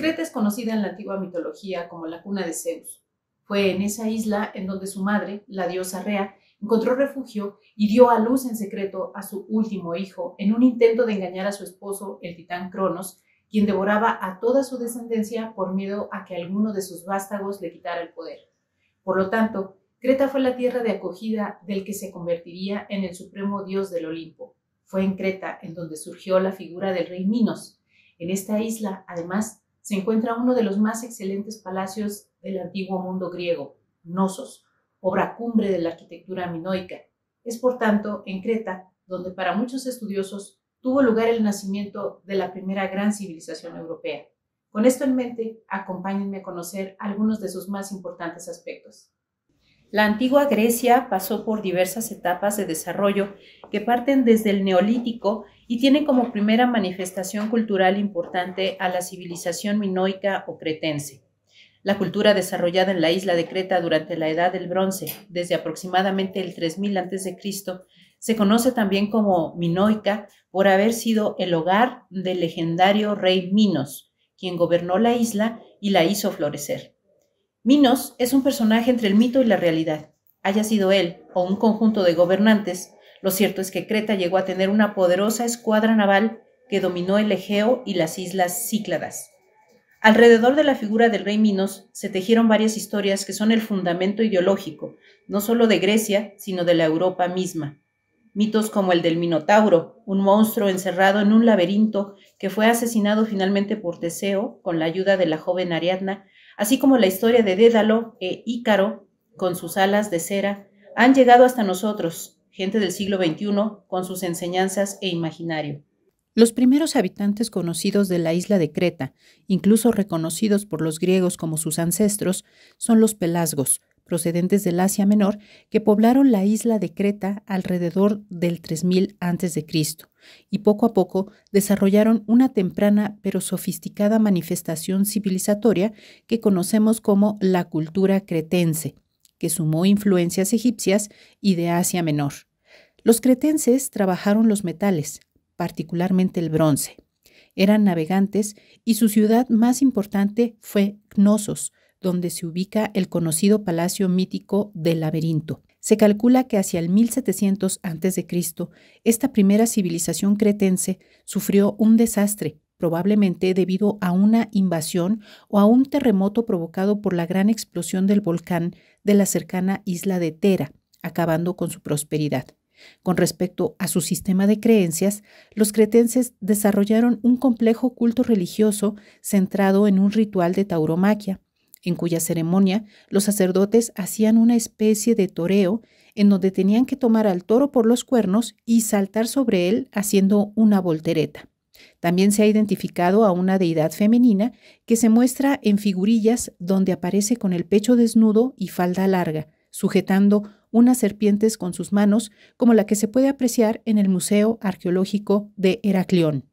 Creta es conocida en la antigua mitología como la cuna de Zeus. Fue en esa isla en donde su madre, la diosa Rea, encontró refugio y dio a luz en secreto a su último hijo en un intento de engañar a su esposo, el titán Cronos, quien devoraba a toda su descendencia por miedo a que alguno de sus vástagos le quitara el poder. Por lo tanto, Creta fue la tierra de acogida del que se convertiría en el supremo dios del Olimpo. Fue en Creta en donde surgió la figura del rey Minos. En esta isla, además, se encuentra uno de los más excelentes palacios del antiguo mundo griego, Nosos, obra cumbre de la arquitectura minoica. Es, por tanto, en Creta donde para muchos estudiosos tuvo lugar el nacimiento de la primera gran civilización europea. Con esto en mente, acompáñenme a conocer algunos de sus más importantes aspectos. La antigua Grecia pasó por diversas etapas de desarrollo que parten desde el neolítico y tienen como primera manifestación cultural importante a la civilización minoica o cretense. La cultura desarrollada en la isla de Creta durante la Edad del Bronce, desde aproximadamente el 3000 a.C., se conoce también como minoica por haber sido el hogar del legendario rey Minos, quien gobernó la isla y la hizo florecer. Minos es un personaje entre el mito y la realidad. Haya sido él o un conjunto de gobernantes, lo cierto es que Creta llegó a tener una poderosa escuadra naval que dominó el Egeo y las islas Cícladas. Alrededor de la figura del rey Minos se tejieron varias historias que son el fundamento ideológico, no solo de Grecia, sino de la Europa misma. Mitos como el del Minotauro, un monstruo encerrado en un laberinto que fue asesinado finalmente por Teseo con la ayuda de la joven Ariadna, así como la historia de Dédalo e Ícaro con sus alas de cera, han llegado hasta nosotros, gente del siglo XXI, con sus enseñanzas e imaginario. Los primeros habitantes conocidos de la isla de Creta, incluso reconocidos por los griegos como sus ancestros, son los pelasgos, procedentes del Asia Menor, que poblaron la isla de Creta alrededor del 3000 a.C. y poco a poco desarrollaron una temprana pero sofisticada manifestación civilizatoria que conocemos como la cultura cretense, que sumó influencias egipcias y de Asia Menor. Los cretenses trabajaron los metales, particularmente el bronce. Eran navegantes y su ciudad más importante fue Cnosos, donde se ubica el conocido palacio mítico del laberinto. Se calcula que hacia el 1700 a.C., esta primera civilización cretense sufrió un desastre, probablemente debido a una invasión o a un terremoto provocado por la gran explosión del volcán de la cercana isla de Tera, acabando con su prosperidad. Con respecto a su sistema de creencias, los cretenses desarrollaron un complejo culto religioso centrado en un ritual de tauromaquia, en cuya ceremonia los sacerdotes hacían una especie de toreo en donde tenían que tomar al toro por los cuernos y saltar sobre él haciendo una voltereta. También se ha identificado a una deidad femenina que se muestra en figurillas donde aparece con el pecho desnudo y falda larga, sujetando unas serpientes con sus manos, como la que se puede apreciar en el Museo Arqueológico de Heraclión.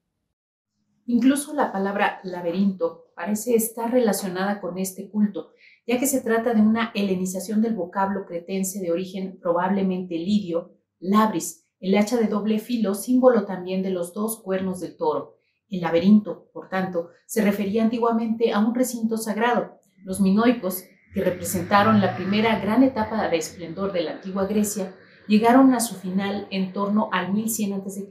Incluso la palabra laberinto parece estar relacionada con este culto, ya que se trata de una helenización del vocablo cretense de origen probablemente lidio, labris, el hacha de doble filo, símbolo también de los dos cuernos del toro. El laberinto, por tanto, se refería antiguamente a un recinto sagrado. Los minoicos, que representaron la primera gran etapa de esplendor de la antigua Grecia, llegaron a su final en torno al 1100 a.C.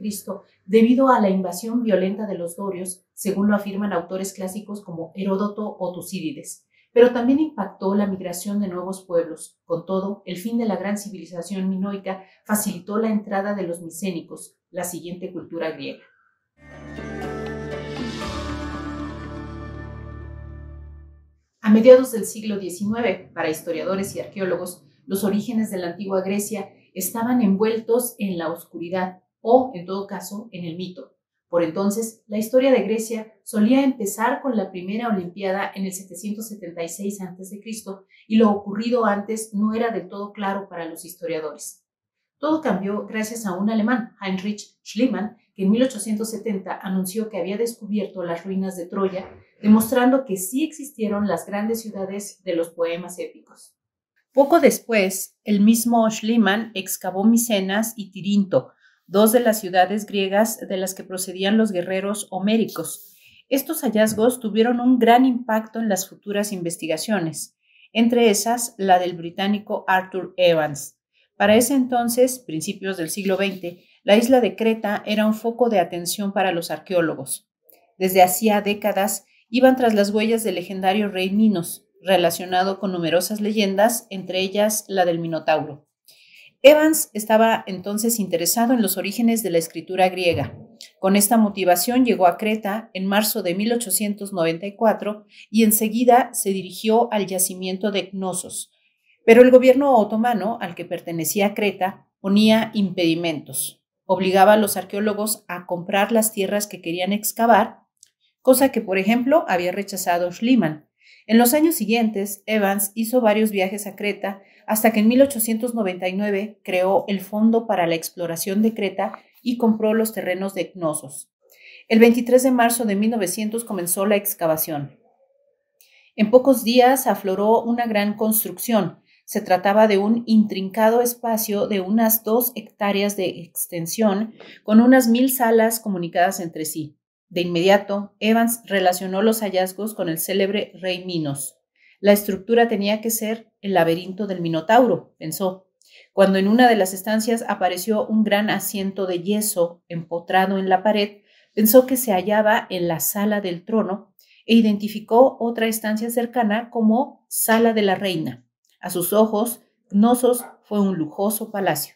debido a la invasión violenta de los dorios, según lo afirman autores clásicos como Heródoto o Tucídides. Pero también impactó la migración de nuevos pueblos. Con todo, el fin de la gran civilización minoica facilitó la entrada de los micénicos, la siguiente cultura griega. A mediados del siglo XIX, para historiadores y arqueólogos, los orígenes de la antigua Grecia estaban envueltos en la oscuridad o, en todo caso, en el mito. Por entonces, la historia de Grecia solía empezar con la primera Olimpiada en el 776 a.C. y lo ocurrido antes no era del todo claro para los historiadores. Todo cambió gracias a un alemán, Heinrich Schliemann, que en 1870 anunció que había descubierto las ruinas de Troya, demostrando que sí existieron las grandes ciudades de los poemas épicos. Poco después, el mismo Schliemann excavó Micenas y Tirinto, dos de las ciudades griegas de las que procedían los guerreros homéricos. Estos hallazgos tuvieron un gran impacto en las futuras investigaciones, entre esas la del británico Arthur Evans. Para ese entonces, principios del siglo XX, la isla de Creta era un foco de atención para los arqueólogos. Desde hacía décadas iban tras las huellas del legendario rey Minos, relacionado con numerosas leyendas, entre ellas la del Minotauro. Evans estaba entonces interesado en los orígenes de la escritura griega. Con esta motivación llegó a Creta en marzo de 1894 y enseguida se dirigió al yacimiento de Knossos. Pero el gobierno otomano, al que pertenecía Creta, ponía impedimentos. Obligaba a los arqueólogos a comprar las tierras que querían excavar, cosa que, por ejemplo, había rechazado Schliemann. En los años siguientes, Evans hizo varios viajes a Creta hasta que en 1899 creó el Fondo para la Exploración de Creta y compró los terrenos de Knossos. El 23 de marzo de 1900 comenzó la excavación. En pocos días afloró una gran construcción. Se trataba de un intrincado espacio de unas dos hectáreas de extensión, con unas mil salas comunicadas entre sí. De inmediato, Evans relacionó los hallazgos con el célebre rey Minos. La estructura tenía que ser el laberinto del Minotauro, pensó. Cuando en una de las estancias apareció un gran asiento de yeso empotrado en la pared, pensó que se hallaba en la sala del trono e identificó otra estancia cercana como sala de la reina. A sus ojos, Gnosos fue un lujoso palacio.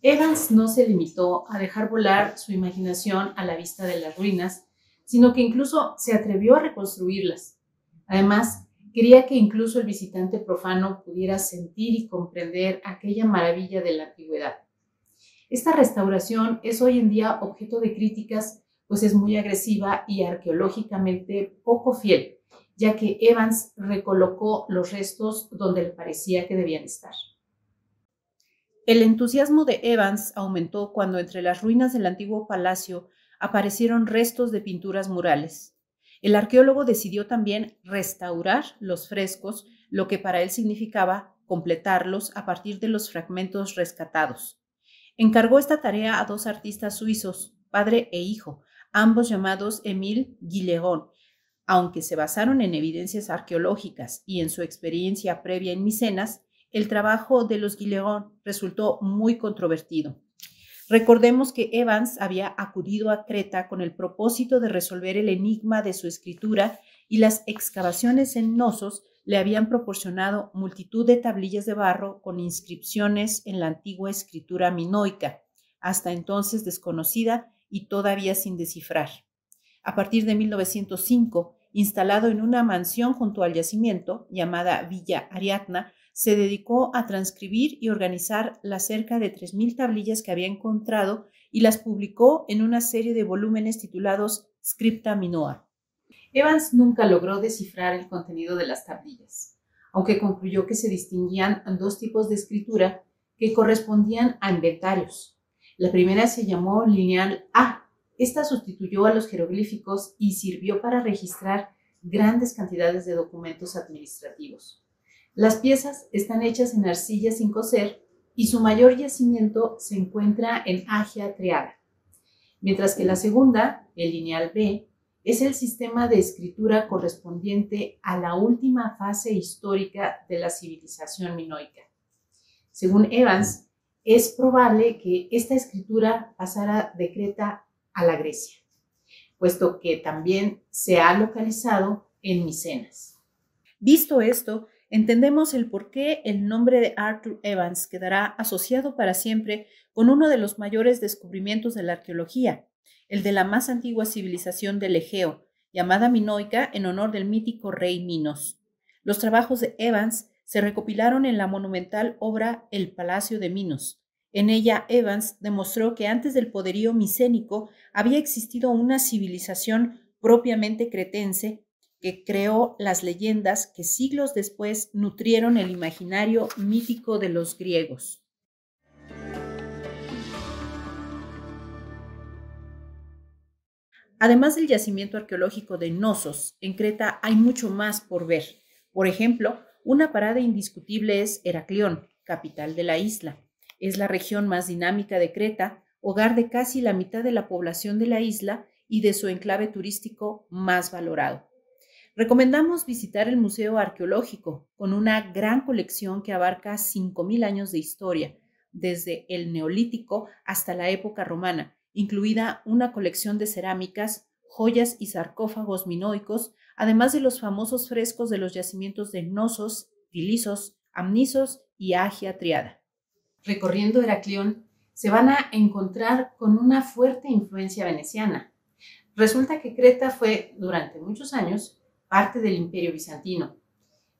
Evans no se limitó a dejar volar su imaginación a la vista de las ruinas, sino que incluso se atrevió a reconstruirlas. Además, quería que incluso el visitante profano pudiera sentir y comprender aquella maravilla de la antigüedad. Esta restauración es hoy en día objeto de críticas, pues es muy agresiva y arqueológicamente poco fiel, ya que Evans recolocó los restos donde le parecía que debían estar. El entusiasmo de Evans aumentó cuando entre las ruinas del antiguo palacio aparecieron restos de pinturas murales. El arqueólogo decidió también restaurar los frescos, lo que para él significaba completarlos a partir de los fragmentos rescatados. Encargó esta tarea a dos artistas suizos, padre e hijo, ambos llamados Émile Guillerón, aunque se basaron en evidencias arqueológicas y en su experiencia previa en Micenas, el trabajo de los Guileón resultó muy controvertido. Recordemos que Evans había acudido a Creta con el propósito de resolver el enigma de su escritura y las excavaciones en Nosos le habían proporcionado multitud de tablillas de barro con inscripciones en la antigua escritura minoica, hasta entonces desconocida y todavía sin descifrar. A partir de 1905, instalado en una mansión junto al yacimiento, llamada Villa Ariadna, se dedicó a transcribir y organizar las cerca de 3.000 tablillas que había encontrado y las publicó en una serie de volúmenes titulados Scripta Minoa. Evans nunca logró descifrar el contenido de las tablillas, aunque concluyó que se distinguían dos tipos de escritura que correspondían a inventarios. La primera se llamó lineal A. Esta sustituyó a los jeroglíficos y sirvió para registrar grandes cantidades de documentos administrativos. Las piezas están hechas en arcilla sin coser y su mayor yacimiento se encuentra en Agia Triada, mientras que la segunda, el lineal B, es el sistema de escritura correspondiente a la última fase histórica de la civilización minoica. Según Evans, es probable que esta escritura pasara de Creta a la Grecia, puesto que también se ha localizado en Micenas. Visto esto, entendemos el por qué el nombre de Arthur Evans quedará asociado para siempre con uno de los mayores descubrimientos de la arqueología, el de la más antigua civilización del Egeo, llamada Minoica en honor del mítico rey Minos. Los trabajos de Evans se recopilaron en la monumental obra El Palacio de Minos. En ella, Evans demostró que antes del poderío micénico había existido una civilización propiamente cretense que creó las leyendas que siglos después nutrieron el imaginario mítico de los griegos. Además del yacimiento arqueológico de Nosos, en Creta hay mucho más por ver. Por ejemplo, una parada indiscutible es Heraclión, capital de la isla. Es la región más dinámica de Creta, hogar de casi la mitad de la población de la isla y de su enclave turístico más valorado. Recomendamos visitar el Museo Arqueológico, con una gran colección que abarca 5.000 años de historia, desde el Neolítico hasta la época romana, incluida una colección de cerámicas, joyas y sarcófagos minoicos, además de los famosos frescos de los yacimientos de Nosos, Tilisos, Amnisos y Agia Triada. Recorriendo Heraclión, se van a encontrar con una fuerte influencia veneciana. Resulta que Creta fue, durante muchos años, parte del Imperio Bizantino,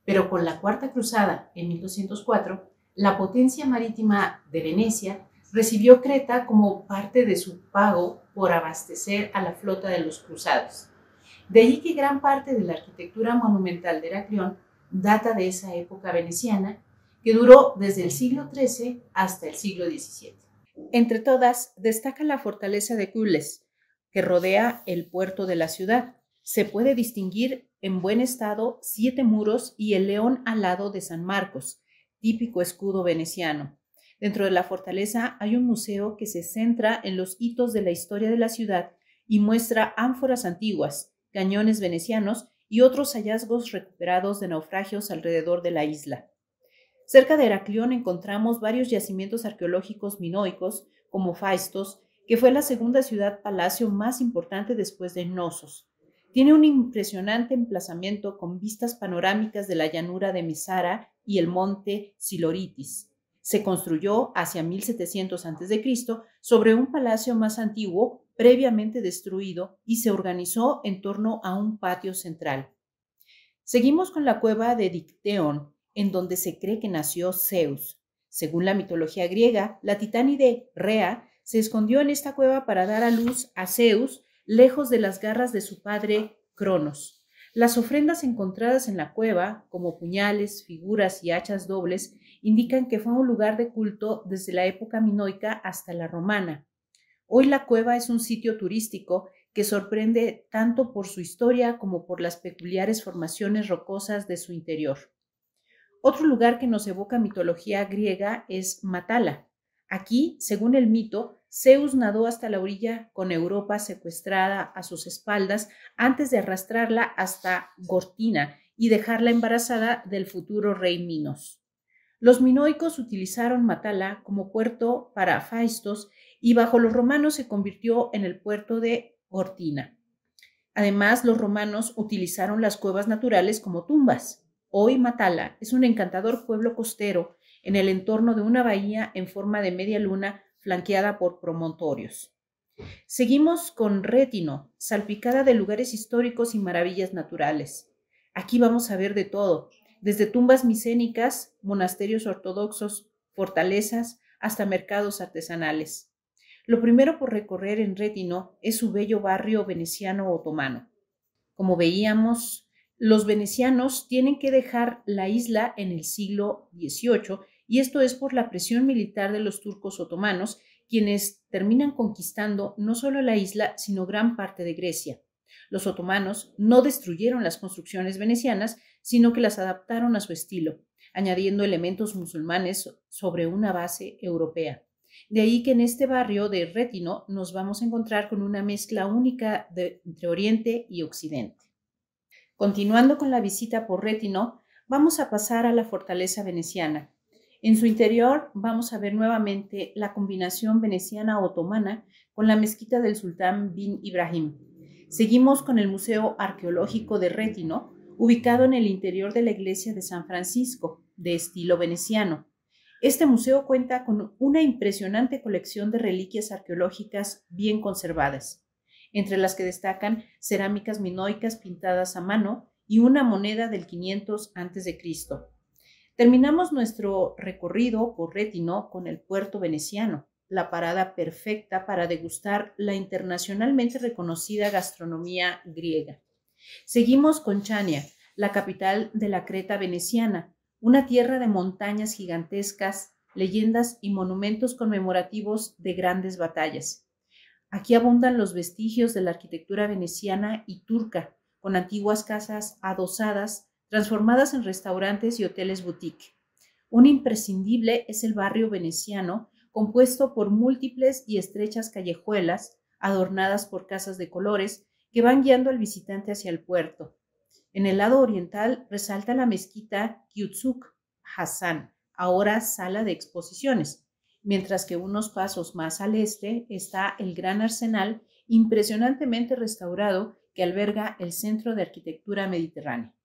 pero con la Cuarta Cruzada en 1204, la potencia marítima de Venecia recibió Creta como parte de su pago por abastecer a la flota de los cruzados. De allí que gran parte de la arquitectura monumental de Heraclión data de esa época veneciana que duró desde el siglo XIII hasta el siglo XVII. Entre todas, destaca la fortaleza de Cules, que rodea el puerto de la ciudad. Se puede distinguir en buen estado siete muros y el león alado de San Marcos, típico escudo veneciano. Dentro de la fortaleza hay un museo que se centra en los hitos de la historia de la ciudad y muestra ánforas antiguas, cañones venecianos y otros hallazgos recuperados de naufragios alrededor de la isla. Cerca de Heraclión encontramos varios yacimientos arqueológicos minoicos, como Faistos, que fue la segunda ciudad-palacio más importante después de Nosos. Tiene un impresionante emplazamiento con vistas panorámicas de la llanura de Misara y el monte Siloritis. Se construyó hacia 1700 a.C. sobre un palacio más antiguo previamente destruido y se organizó en torno a un patio central. Seguimos con la cueva de Dicteón, en donde se cree que nació Zeus. Según la mitología griega, la titánide Rea se escondió en esta cueva para dar a luz a Zeus lejos de las garras de su padre Cronos. Las ofrendas encontradas en la cueva, como puñales, figuras y hachas dobles, indican que fue un lugar de culto desde la época minoica hasta la romana. Hoy la cueva es un sitio turístico que sorprende tanto por su historia como por las peculiares formaciones rocosas de su interior. Otro lugar que nos evoca mitología griega es Matala. Aquí, según el mito, Zeus nadó hasta la orilla con Europa secuestrada a sus espaldas antes de arrastrarla hasta Gortina y dejarla embarazada del futuro rey Minos. Los minoicos utilizaron Matala como puerto para Faistos y bajo los romanos se convirtió en el puerto de Gortina. Además, los romanos utilizaron las cuevas naturales como tumbas. Hoy Matala es un encantador pueblo costero en el entorno de una bahía en forma de media luna flanqueada por promontorios. Seguimos con Rétino, salpicada de lugares históricos y maravillas naturales. Aquí vamos a ver de todo, desde tumbas micénicas, monasterios ortodoxos, fortalezas, hasta mercados artesanales. Lo primero por recorrer en Rétino es su bello barrio veneciano otomano. Como veíamos, los venecianos tienen que dejar la isla en el siglo XVIII y esto es por la presión militar de los turcos otomanos, quienes terminan conquistando no solo la isla, sino gran parte de Grecia. Los otomanos no destruyeron las construcciones venecianas, sino que las adaptaron a su estilo, añadiendo elementos musulmanes sobre una base europea. De ahí que en este barrio de Rétino nos vamos a encontrar con una mezcla única de, entre Oriente y Occidente. Continuando con la visita por Rétino, vamos a pasar a la fortaleza veneciana. En su interior vamos a ver nuevamente la combinación veneciana-otomana con la mezquita del sultán bin Ibrahim. Seguimos con el Museo Arqueológico de Rétino, ubicado en el interior de la iglesia de San Francisco, de estilo veneciano. Este museo cuenta con una impresionante colección de reliquias arqueológicas bien conservadas entre las que destacan cerámicas minoicas pintadas a mano y una moneda del 500 a.C. Terminamos nuestro recorrido por Rétino con el puerto veneciano, la parada perfecta para degustar la internacionalmente reconocida gastronomía griega. Seguimos con Chania, la capital de la Creta veneciana, una tierra de montañas gigantescas, leyendas y monumentos conmemorativos de grandes batallas. Aquí abundan los vestigios de la arquitectura veneciana y turca, con antiguas casas adosadas, transformadas en restaurantes y hoteles boutique. Un imprescindible es el barrio veneciano, compuesto por múltiples y estrechas callejuelas, adornadas por casas de colores que van guiando al visitante hacia el puerto. En el lado oriental resalta la mezquita Kyutsuk Hassan, ahora sala de exposiciones, mientras que unos pasos más al este está el gran arsenal impresionantemente restaurado que alberga el Centro de Arquitectura Mediterránea.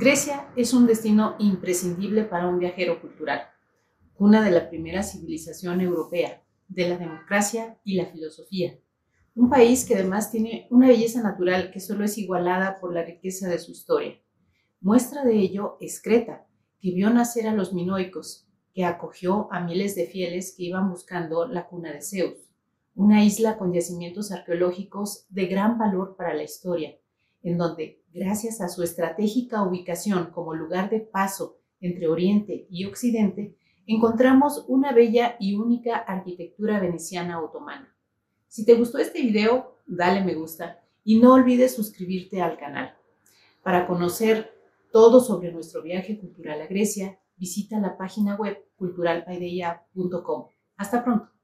Grecia es un destino imprescindible para un viajero cultural, una de la primera civilización europea, de la democracia y la filosofía. Un país que además tiene una belleza natural que solo es igualada por la riqueza de su historia. Muestra de ello es Creta, que vio nacer a los minoicos, que acogió a miles de fieles que iban buscando la cuna de Zeus, una isla con yacimientos arqueológicos de gran valor para la historia, en donde, gracias a su estratégica ubicación como lugar de paso entre Oriente y Occidente, encontramos una bella y única arquitectura veneciana otomana. Si te gustó este video, dale me gusta y no olvides suscribirte al canal. Para conocer todo sobre nuestro viaje cultural a Grecia, visita la página web culturalpaideia.com. Hasta pronto.